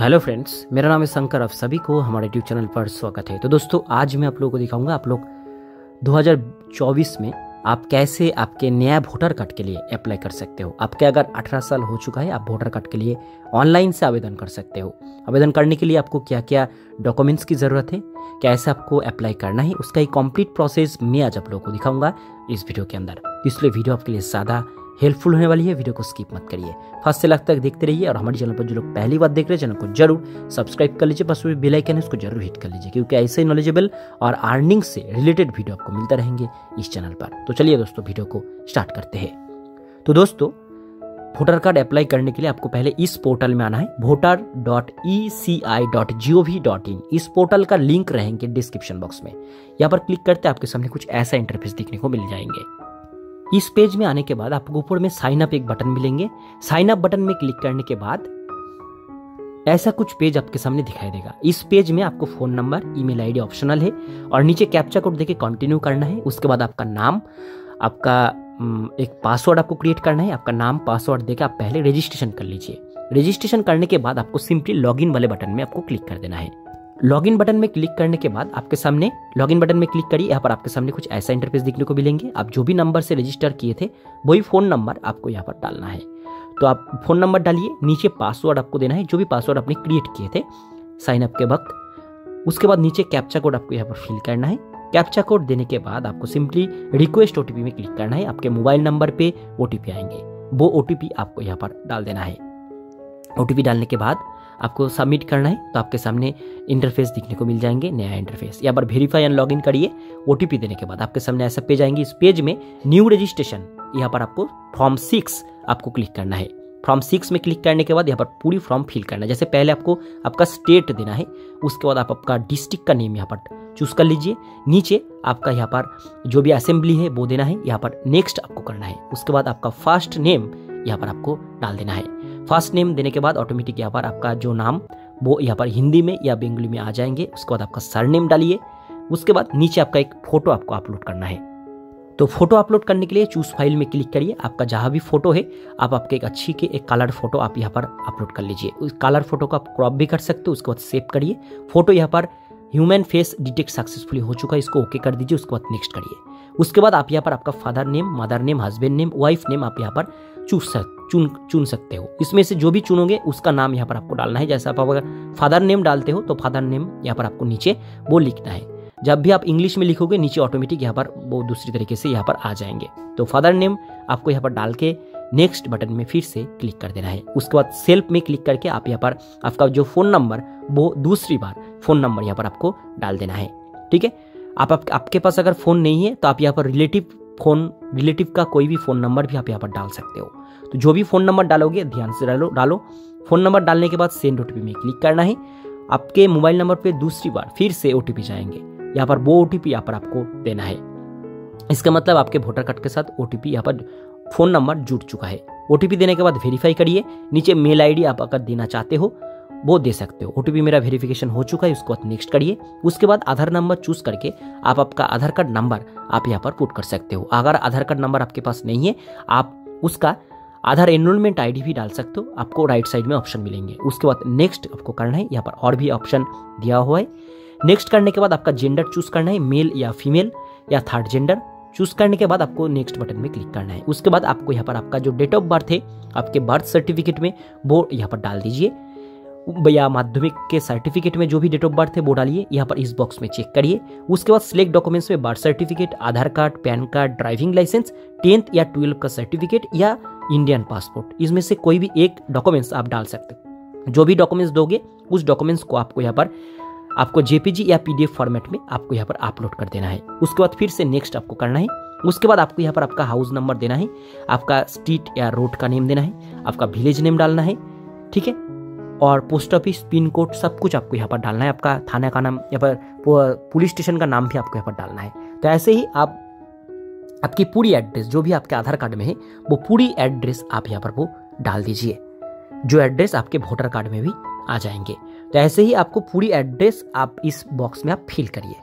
Hello friends, मेरा नाम है शंकर। आप सभी को हमारे यूट्यूब चैनल पर स्वागत है। तो दोस्तों, आज मैं आप लोगों को दिखाऊँगा आप लोग 2024 में आप कैसे आपके नया वोटर कार्ड के लिए अप्लाई कर सकते हो। आपके अगर 18 साल हो चुका है, आप वोटर कार्ड के लिए ऑनलाइन से आवेदन कर सकते हो। आवेदन करने के लिए आपको क्या क्या डॉक्यूमेंट्स की ज़रूरत है कैसे आपको अप्लाई करना है, उसका एक कंप्लीट प्रोसेस मैं आज आप लोगों को दिखाऊँगा इस वीडियो के अंदर। इसलिए वीडियो आपके लिए ज़्यादा हेल्पफुल होने वाली है। वीडियो को स्किप मत करिए। फ़र्स्ट से लास्ट तक देखते रहिए और हमारे चैनल पर जो लोग पहली बार देख रहे हैं, चैनल को ज़रूर सब्सक्राइब कर लीजिए। बस वो बेल आइकन है, उसको ज़रूर हिट कर लीजिए, क्योंकि ऐसे नॉलेजेबल और अर्निंग से रिलेटेड वीडियो आपको मिलते रहेंगे इस चैनल पर। तो चलिए दोस्तों, वीडियो को स्टार्ट करते हैं। तो दोस्तों वोटर कार्ड अप्लाई करने के लिए आपको पहले इस पोर्टल में आना है। Voter dot E C I dot G O V dot in इस पोर्टल का लिंक रहेंगे डिस्क्रिप्शन बॉक्स में। यहाँ पर क्लिक करते हैं आपके सामने कुछ ऐसा इंटरफेस देखने को मिल जाएँगे। इस पेज में आने के बाद आपको ऊपर में साइन अप एक बटन मिलेंगे। साइन अप बटन में क्लिक करने के बाद ऐसा कुछ पेज आपके सामने दिखाई देगा। इस पेज में आपको phone number email ID optional है और नीचे कैप्चा कोड देके कंटिन्यू करना है। उसके बाद आपका नाम, आपका एक पासवर्ड आपको क्रिएट करना है। आपका नाम पासवर्ड देकर आप पहले रजिस्ट्रेशन कर लीजिए। रजिस्ट्रेशन करने के बाद आपको सिंपली लॉगिन वाले बटन में आपको क्लिक कर देना है। लॉगिन बटन में क्लिक करने के बाद आपके सामने लॉगिन बटन में क्लिक करिए, यहाँ पर आपके सामने कुछ ऐसा इंटरफेस देखने को मिलेंगे। आप जो भी नंबर से रजिस्टर किए थे, वही फ़ोन नंबर आपको यहाँ पर डालना है। तो आप फ़ोन नंबर डालिए, नीचे पासवर्ड आपको देना है, जो भी पासवर्ड आपने क्रिएट किए थे साइन अप के वक्त। उसके बाद नीचे कैप्चा कोड आपको यहाँ पर फिल करना है। कैप्चा कोड देने के बाद आपको सिंपली रिक्वेस्ट ओटीपी में क्लिक करना है। आपके मोबाइल नंबर पे ओटीपी आएँगे। वो ओटीपी आपको यहाँ पर डाल देना है। ओटीपी डालने के बाद आपको सबमिट करना है तो आपके सामने इंटरफेस दिखने को मिल जाएँगे, नया इंटरफेस यहाँ पर वेरीफाई एंड लॉगिन करिए ओ देने के बाद आपके सामने ऐसा पेज आएँगे, इस पेज में न्यू रजिस्ट्रेशन यहाँ पर आपको फॉर्म सिक्स आपको क्लिक करना है। फॉर्म सिक्स में क्लिक करने के बाद यहाँ पर पूरी फॉर्म फिल करना है। जैसे पहले आपको आपका स्टेट देना है, उसके बाद आप आपका डिस्ट्रिक्ट का नेम यहाँ पर चूज़ कर लीजिए। नीचे आपका यहाँ पर जो भी असेंबली है, वो देना है। यहाँ पर नेक्स्ट आपको करना है। उसके बाद आपका फ़र्स्ट नेम यहाँ पर आपको डाल देना है। फ़र्स्ट नेम देने के बाद ऑटोमेटिक यहाँ पर आपका जो नाम, वो यहाँ पर हिंदी में या बंगाली में आ जाएँगे। उसके बाद आपका सर नेम डालिए। उसके बाद नीचे आपका एक फ़ोटो आपको अपलोड करना है। तो फ़ोटो अपलोड करने के लिए चूज़ फ़ाइल में क्लिक करिए। आपका जहाँ भी फ़ोटो है, आप आपके एक अच्छी के एक कलर फ़ोटो आप यहाँ पर अपलोड कर लीजिए। उस कलर फ़ोटो को आप क्रॉप भी कर सकते हो, उसके बाद सेव करिए। फ़ोटो यहाँ पर ह्यूमन फेस डिटेक्ट सक्सेसफुली हो चुका है, इसको ओके कर दीजिए, उसके बाद नेक्स्ट करिए। उसके बाद आप यहाँ पर आपका father name mother name husband name wife name आप यहाँ पर चूज़ सकते चुन चुन सकते हो। इसमें से जो भी चुनोगे, उसका नाम यहाँ पर आपको डालना है। जैसे आप अगर फादर नेम डालते हो तो फादर नेम यहाँ पर आपको नीचे वो लिखना है। जब भी आप इंग्लिश में लिखोगे, नीचे ऑटोमेटिक यहाँ पर वो दूसरी तरीके से यहाँ पर आ जाएँगे। तो फादर नेम आपको यहाँ पर डाल के नेक्स्ट बटन में फिर से क्लिक कर देना है। उसके बाद सेल्फ में क्लिक करके आप यहाँ पर आपका जो फ़ोन नंबर वो दूसरी बार फ़ोन नंबर यहाँ पर आपको डाल देना है। ठीक है? आप, आप आपके पास अगर फ़ोन नहीं है तो आप यहाँ पर रिलेटिव फ़ोन रिलेटिव का कोई भी फ़ोन नंबर भी आप यहाँ पर डाल सकते हो। तो जो भी फ़ोन नंबर डालोगे ध्यान से डालो डालो। फ़ोन नंबर डालने के बाद सेंड ओटीपी में क्लिक करना है। आपके मोबाइल नंबर पे दूसरी बार फिर से ओटीपी जाएँगे। यहाँ पर वो ओ टी यहाँ पर आपको देना है। इसका मतलब आपके वोटर कार्ड के साथ ओ यहाँ पर फ़ोन नंबर जुड़ चुका है। ओटीपी देने के बाद वेरीफाई करिए। नीचे मेल आईडी आप अगर देना चाहते हो वो दे सकते हो। ओटीपी मेरा वेरिफिकेशन हो चुका है, उसको नेक्स्ट करिए। उसके बाद आधार नंबर चूज़ करके आप आपका आधार कार्ड नंबर आप यहाँ पर पुट कर सकते हो। अगर आधार कार्ड नंबर आपके पास नहीं है, आप उसका आधार एनरोलमेंट आईडी भी डाल सकते हो, आपको राइट साइड में ऑप्शन मिलेंगे। उसके बाद नेक्स्ट आपको करना है, यहाँ पर और भी ऑप्शन दिया हुआ है। नेक्स्ट करने के बाद आपका जेंडर चूज़ करना है मेल या फीमेल या थर्ड जेंडर चूज़ करने के बाद आपको नेक्स्ट बटन में क्लिक करना है। उसके बाद आपको यहाँ पर आपका जो डेट ऑफ़ बर्थ है, आपके बर्थ सर्टिफिकेट में, वो यहाँ पर डाल दीजिए। या माध्यमिक के सर्टिफिकेट में जो भी डेट ऑफ़ बर्थ है, वो डालिए, यहाँ पर इस बॉक्स में चेक करिए। उसके बाद सिलेक्ट डॉक्यूमेंट्स में birth certificate Aadhaar card PAN card driving licence tenth या ट्वेल्व का सर्टिफिकेट या इंडियन पासपोर्ट इसमें से कोई भी एक डॉक्यूमेंट्स आप डाल सकते हो। जो भी डॉक्यूमेंट्स दोगे, उस डॉक्यूमेंट्स को आपको यहाँ पर, आपको जेपीजी या पीडीएफ फॉर्मेट में आपको यहाँ पर अपलोड कर देना है। उसके बाद फिर से नेक्स्ट आपको करना है। उसके बाद आपको यहाँ पर आपका हाउस नंबर देना है, आपका स्ट्रीट या रोड का नेम देना है, आपका विलेज नेम डालना है, ठीक है? और पोस्ट ऑफ़िस पिन कोड सब कुछ आपको यहाँ पर डालना है। आपका थाना का नाम, यहाँ पर पुलिस स्टेशन का नाम भी आपको यहाँ पर डालना है। तो ऐसे ही आप, आपकी पूरी एड्रेस जो भी आपके आधार कार्ड में है, वो पूरी एड्रेस आप यहाँ पर वो डाल दीजिए। जो एड्रेस आपके वोटर कार्ड में भी आ जाएँगे। तो ऐसे ही आपको पूरी एड्रेस आप इस बॉक्स में आप फिल करिए।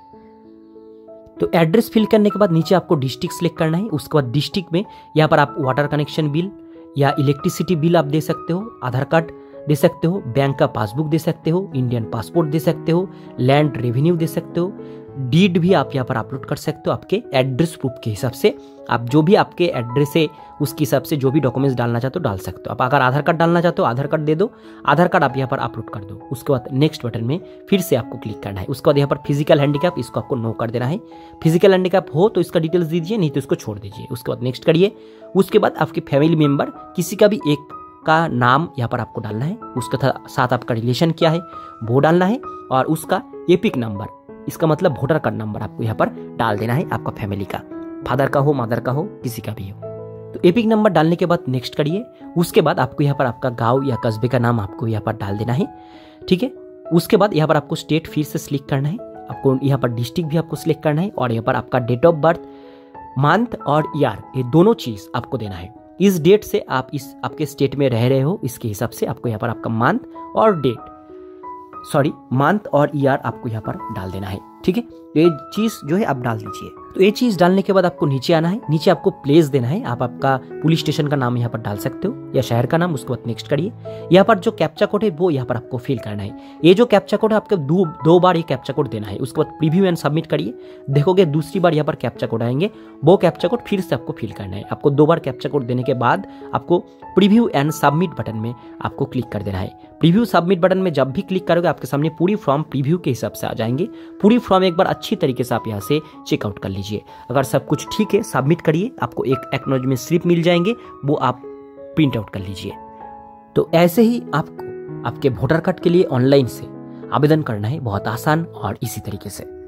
तो एड्रेस फिल करने के बाद नीचे आपको डिस्ट्रिक्ट सिलेक्ट करना है। उसके बाद डिस्ट्रिक्ट में यहाँ पर आप वाटर कनेक्शन बिल या इलेक्ट्रिसिटी बिल आप दे सकते हो, आधार कार्ड। दे सकते हो, बैंक का पासबुक दे सकते हो, इंडियन पासपोर्ट दे सकते हो, लैंड रेवेन्यू दे सकते हो, डीड भी आप यहाँ पर अपलोड कर सकते हो आपके एड्रेस प्रूफ के हिसाब से। आप जो भी आपके एड्रेस है, उसके हिसाब से जो भी डॉक्यूमेंट्स डालना चाहते हो, डाल सकते हो। आप अगर आधार कार्ड डालना चाहते हो, आधार कार्ड दे दो, आधार कार्ड आप यहाँ पर अपलोड कर दो। उसके बाद नेक्स्ट बटन में फिर से आपको क्लिक करना है। उसके बाद यहाँ पर फ़िज़िकल हैंडीकैप, इसको आपको नो कर देना है। फ़िज़िकल हैंडीकैप हो तो इसका डिटेल्स दीजिए, नहीं तो इसको छोड़ दीजिए। उसके बाद नेक्स्ट करिए। उसके बाद आपके फैमिली मेंबर, किसी का भी एक का नाम यहाँ पर आपको डालना है, उसके साथ आपका रिलेशन क्या है, वो डालना है और उसका एपिक नंबर इसका मतलब वोटर कार्ड नंबर आपको यहाँ पर डाल देना है आपका फैमिली का फादर का हो मदर का हो, किसी का भी हो। तो एपिक नंबर डालने के बाद नेक्स्ट करिए, उसके बाद आपको यहाँ पर आपका गाँव या कस्बे का नाम आपको यहाँ पर डाल देना है, ठीक है? उसके बाद यहाँ पर आपको स्टेट फिर से सिलेक्ट करना है, आपको यहाँ पर डिस्ट्रिक्ट भी आपको सिलेक्ट करना है और यहाँ पर आपका डेट ऑफ़ बर्थ मंथ और ईयर ये दोनों चीज़ आपको देना है। इस डेट से आप इस, आपके स्टेट में रह रहे हो, इसके हिसाब से आपको यहाँ पर आपका मंथ और डेट सॉरी मंथ और ईयर आपको यहाँ पर डाल देना है, ठीक है? तो ये चीज़ जो है आप डाल दीजिए। तो ये चीज़ डालने के बाद आपको नीचे आना है। नीचे आपको प्लेस देना है। आप आपका पुलिस स्टेशन का नाम यहाँ पर डाल सकते हो या शहर का नाम, उसके बाद नेक्स्ट करिए। यहाँ पर जो कैप्चा कोड है, वो यहाँ पर आपको फिल करना है। ये जो कैप्चा कोड है, आपको दो दो बार ये कैप्चा कोड देना है। उसके बाद प्रीव्यू एंड सबमिट करिए। देखोगे दूसरी बार यहाँ पर कैप्चा कोड आएँगे। वो कैप्चा कोड फिर से आपको फिल करना है। आपको दो बार कैप्चा कोड देने के बाद आपको प्रीव्यू एंड सबमिट बटन में आपको क्लिक कर देना है। प्रीव्यू सबमिट बटन में जब भी क्लिक करोगे, आपके सामने पूरी फॉर्म प्रीव्यू के हिसाब से आ जाएँगे। पूरी फॉर्म एक बार अच्छी तरीके से आप यहाँ से चेकआउट कर लीजिए। अगर सब कुछ ठीक है सबमिट करिए, आपको एक एक्नोलॉजमेंट स्लिप मिल जाएँगे, वो आप प्रिंट आउट कर लीजिए। तो ऐसे ही आपको, आपके वोटर कार्ड के लिए ऑनलाइन से आवेदन करना है, बहुत आसान और इसी तरीके से।